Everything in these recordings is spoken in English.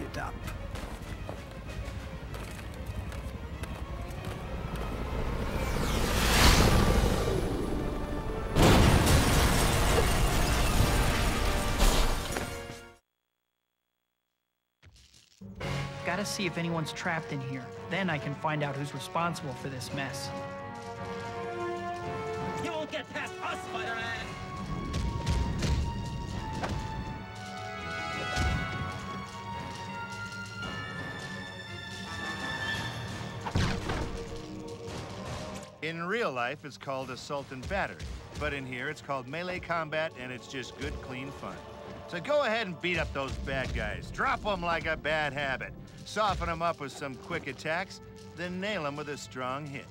it up. Gotta see if anyone's trapped in here. Then I can find out who's responsible for this mess. In real life, it's called assault and battery. But in here, it's called melee combat, and it's just good, clean fun. So go ahead and beat up those bad guys. Drop them like a bad habit. Soften them up with some quick attacks, then nail them with a strong hit.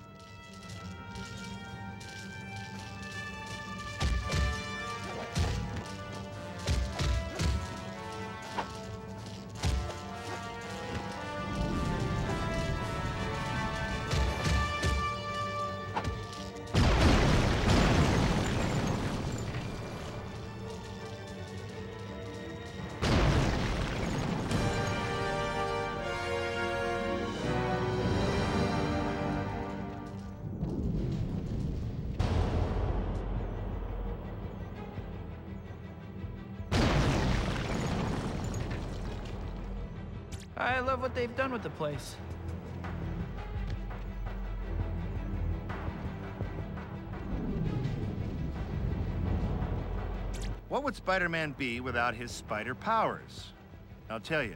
I love what they've done with the place. What would Spider-Man be without his spider powers? I'll tell you.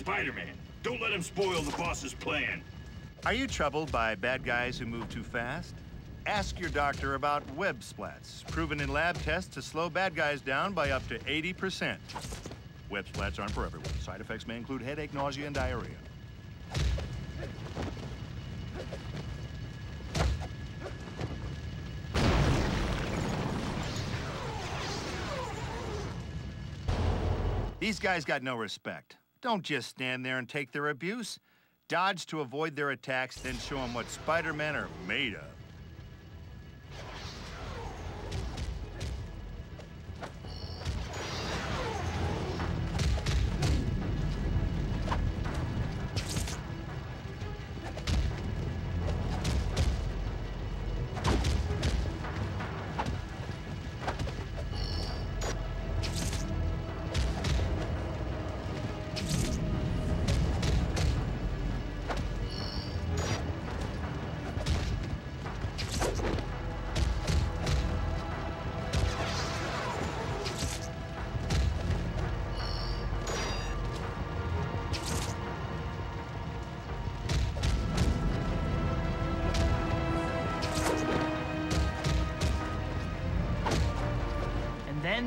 Spider-Man, don't let him spoil the boss's plan. Are you troubled by bad guys who move too fast? Ask your doctor about web splats, proven in lab tests to slow bad guys down by up to 80%. Web splats aren't for everyone. Side effects may include headache, nausea, and diarrhea. These guys got no respect. Don't just stand there and take their abuse. Dodge to avoid their attacks, then show them what Spider-Men are made of.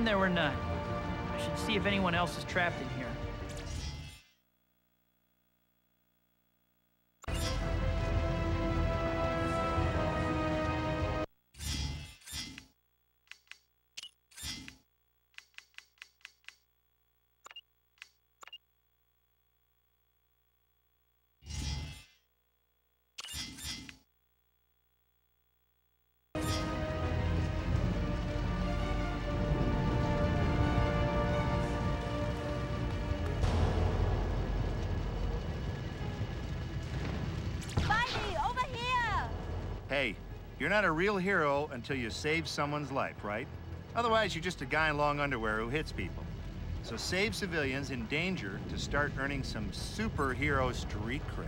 There were none. I should see if anyone else is trapped in Hey, you're not a real hero until you save someone's life, right? Otherwise, you're just a guy in long underwear who hits people. So save civilians in danger to start earning some superhero street cred.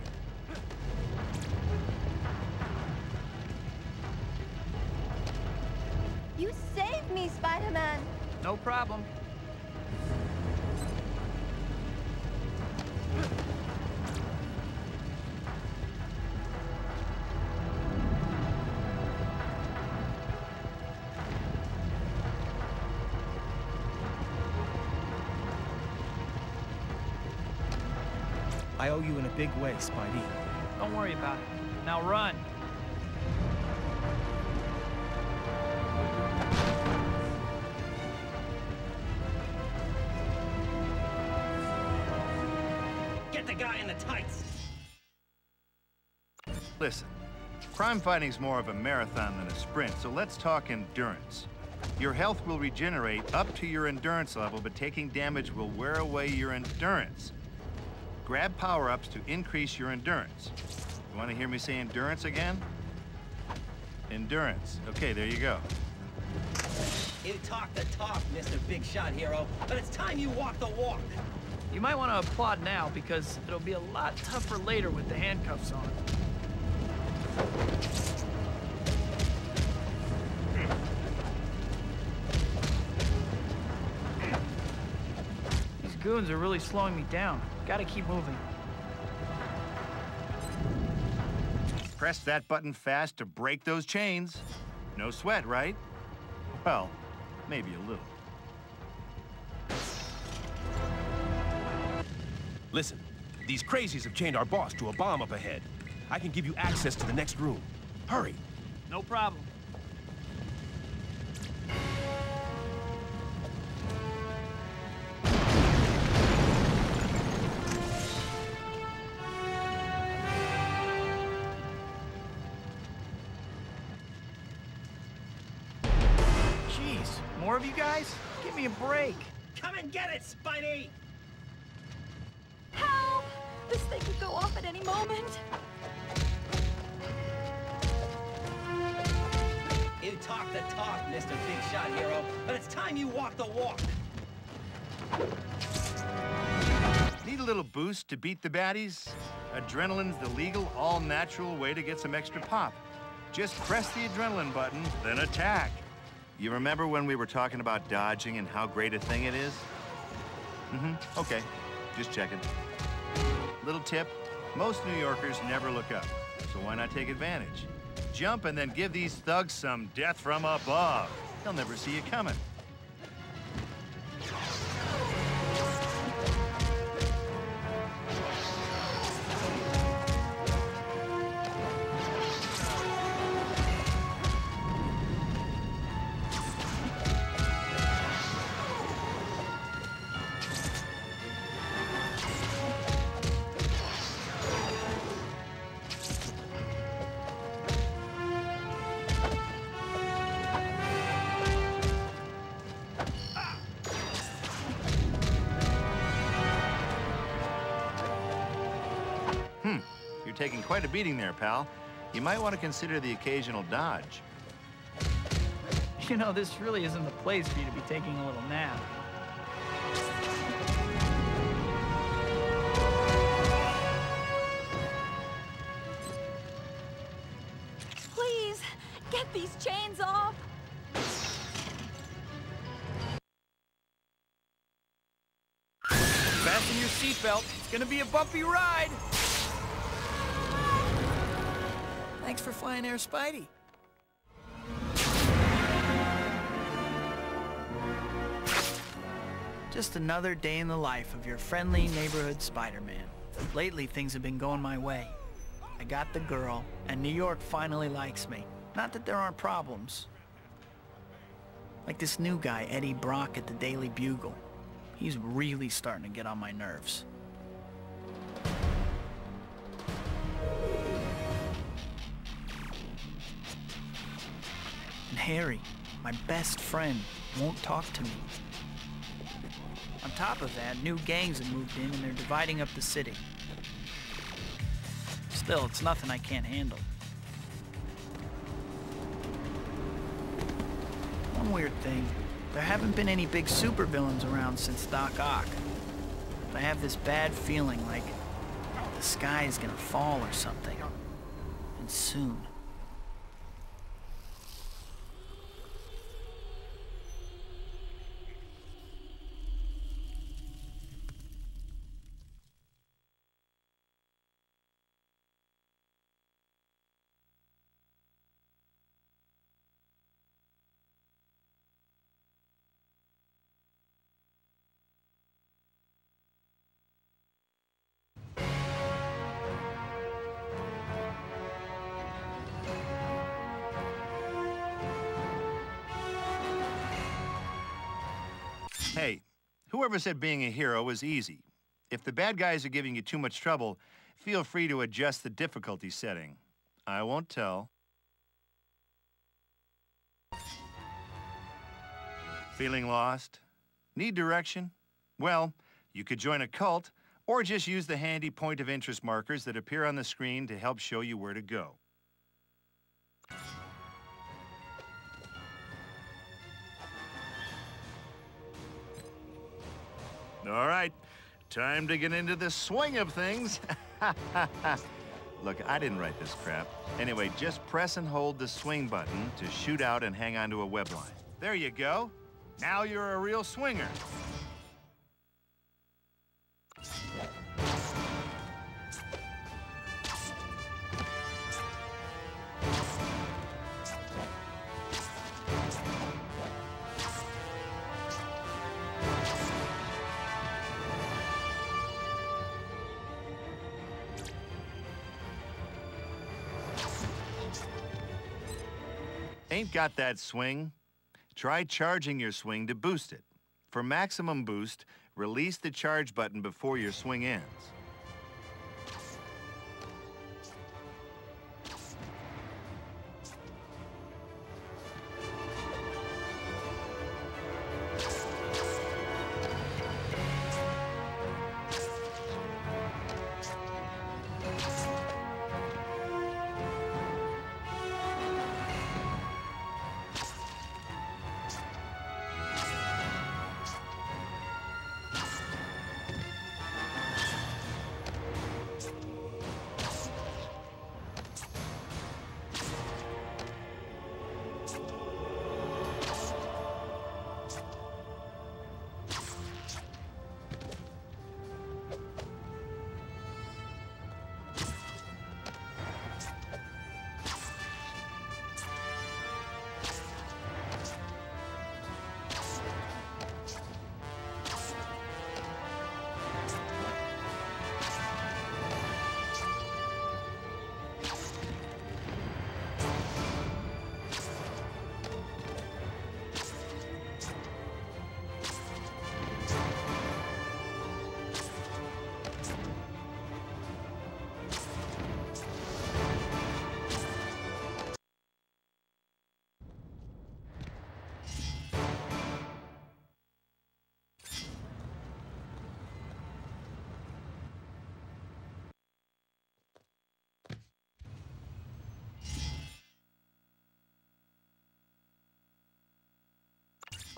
You saved me, Spider-Man! No problem. I I owe you in a big way, Spidey. Don't worry about it. Now run. Get the guy in the tights. Listen, crime fighting's more of a marathon than a sprint, so let's talk endurance. Your health will regenerate up to your endurance level, but taking damage will wear away your endurance. Grab power-ups to increase your endurance. You want to hear me say endurance again? Endurance. Okay, there you go. You talk the talk, Mr. Big Shot Hero, but it's time you walk the walk. You might want to applaud now because it'll be a lot tougher later with the handcuffs on. Goons are really slowing me down. Gotta keep moving. Press that button fast to break those chains. No sweat, right? Well, maybe a little. Listen, these crazies have chained our boss to a bomb up ahead. I can give you access to the next room. Hurry. No problem. It, Spidey! Help! This thing could go off at any moment. You talk the talk, Mr. Big Shot Hero, but it's time you walk the walk. Need a little boost to beat the baddies? Adrenaline's the legal, all-natural way to get some extra pop. Just press the adrenaline button, then attack. You remember when we were talking about dodging and how great a thing it is? Mm-hmm, okay. Just checking. Little tip, most New Yorkers never look up, so why not take advantage? Jump and then give these thugs some death from above. They'll never see you coming. Taking quite a beating there, pal. You might want to consider the occasional dodge. You know, this really isn't the place for you to be taking a little nap. Please, get these chains off. Fasten your seatbelt. It's gonna be a bumpy ride. Thanks for flying Air Spidey. Just another day in the life of your friendly neighborhood Spider-Man. Lately, things have been going my way. I got the girl, and New York finally likes me. Not that there aren't problems. Like this new guy, Eddie Brock at the Daily Bugle. He's really starting to get on my nerves. Harry, my best friend, won't talk to me. On top of that, new gangs have moved in and they're dividing up the city. Still, it's nothing I can't handle. One weird thing, there haven't been any big supervillains around since Doc Ock. But I have this bad feeling like the sky is gonna fall or something. And soon. Whoever said being a hero was easy. If the bad guys are giving you too much trouble, feel free to adjust the difficulty setting. I won't tell. Feeling lost? Need direction? Well, you could join a cult, or just use the handy point of interest markers that appear on the screen to help show you where to go. All right, time to get into the swing of things. Look, I didn't write this crap. Anyway, just press and hold the swing button to shoot out and hang onto a web line. There you go. Now you're a real swinger. Ain't got that swing? Try charging your swing to boost it. For maximum boost, release the charge button before your swing ends.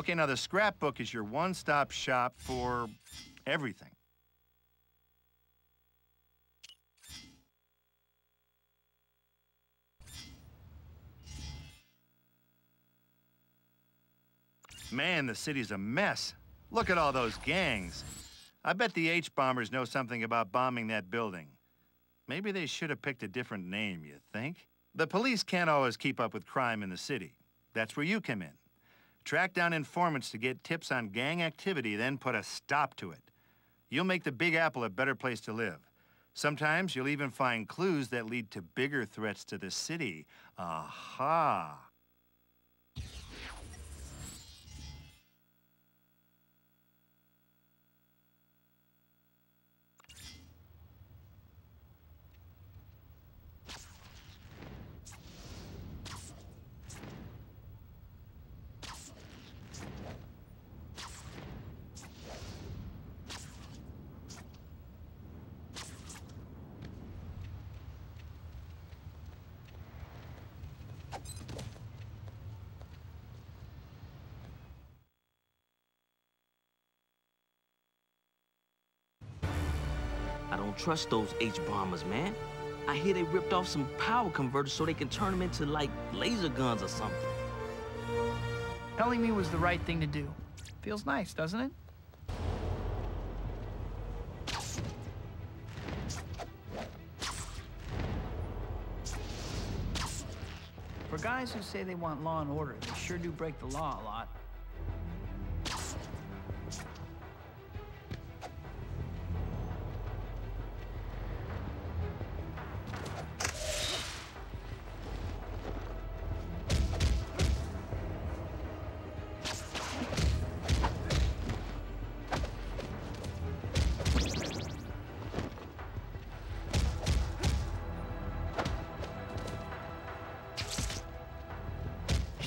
Okay, now the scrapbook is your one-stop shop for everything. Man, the city's a mess. Look at all those gangs. I bet the H-bombers know something about bombing that building. Maybe they should have picked a different name, you think? The police can't always keep up with crime in the city. That's where you come in. Track down informants to get tips on gang activity, then put a stop to it. You'll make the Big Apple a better place to live. Sometimes you'll even find clues that lead to bigger threats to the city. Aha! I don't trust those H-bombers, man. I hear they ripped off some power converters so they can turn them into, like, laser guns or something. Telling me was the right thing to do. Feels nice, doesn't it? For guys who say they want law and order, they sure do break the law a lot.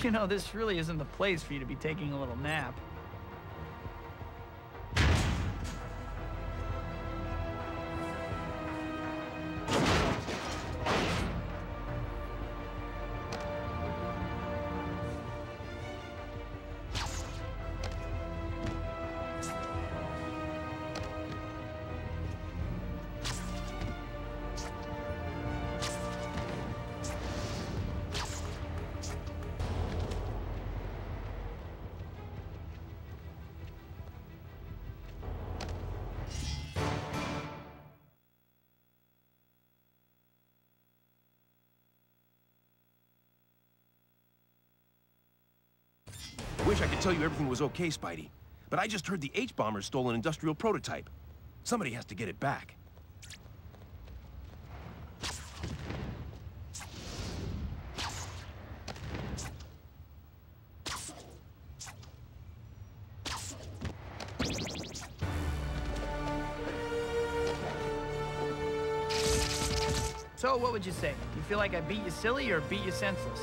You know, this really isn't the place for you to be taking a little nap. Wish I could tell you everything was okay, Spidey. But I just heard the H-Bomber stole an industrial prototype. Somebody has to get it back. So, what would you say? You feel like I beat you silly or beat you senseless?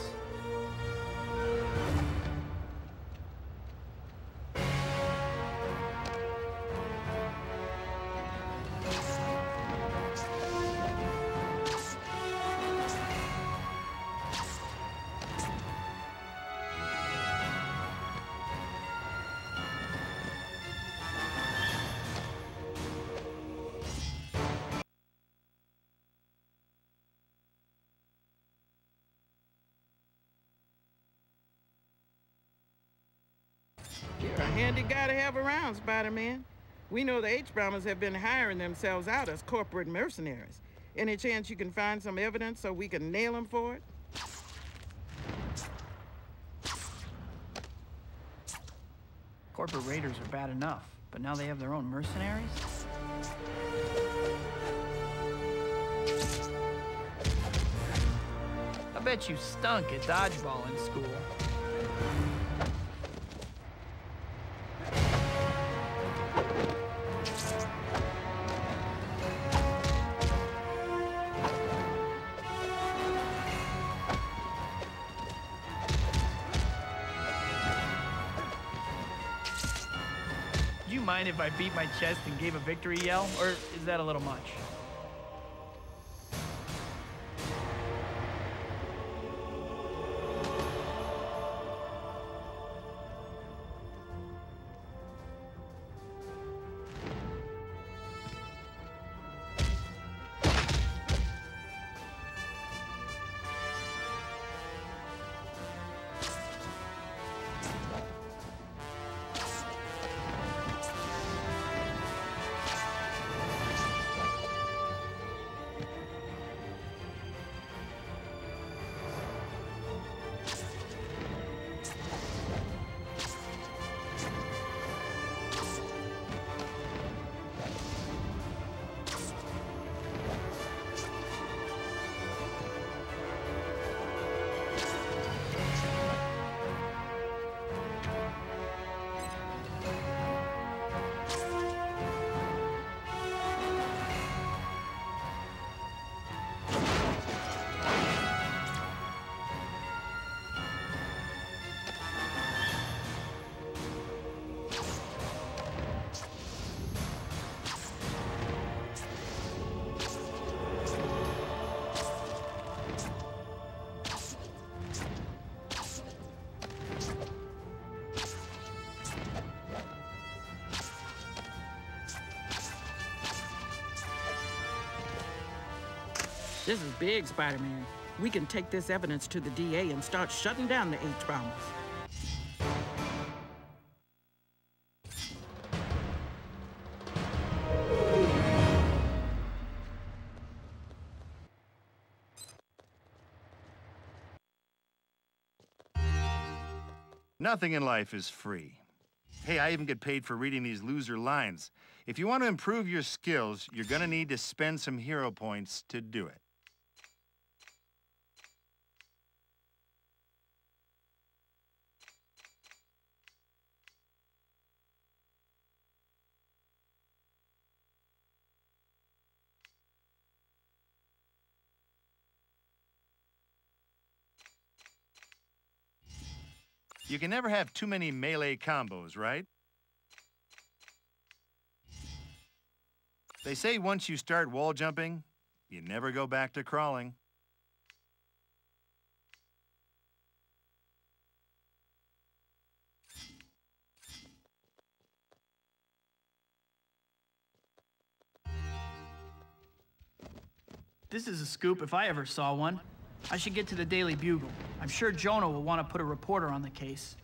Around, Spider-Man. We know the H-Bombers have been hiring themselves out as corporate mercenaries. Any chance you can find some evidence so we can nail them for it? Corporate raiders are bad enough, but now they have their own mercenaries? I bet you stunk at dodgeball in school. If I beat my chest and gave a victory yell, or is that a little much? This is big, Spider-Man. We can take this evidence to the DA and start shutting down the H-Bombers. Nothing in life is free. Hey, I even get paid for reading these loser lines. If you want to improve your skills, you're gonna need to spend some hero points to do it. You can never have too many melee combos, right? They say once you start wall jumping, you never go back to crawling. This is a scoop if I ever saw one. I should get to the Daily Bugle. I'm sure Jonah will want to put a reporter on the case.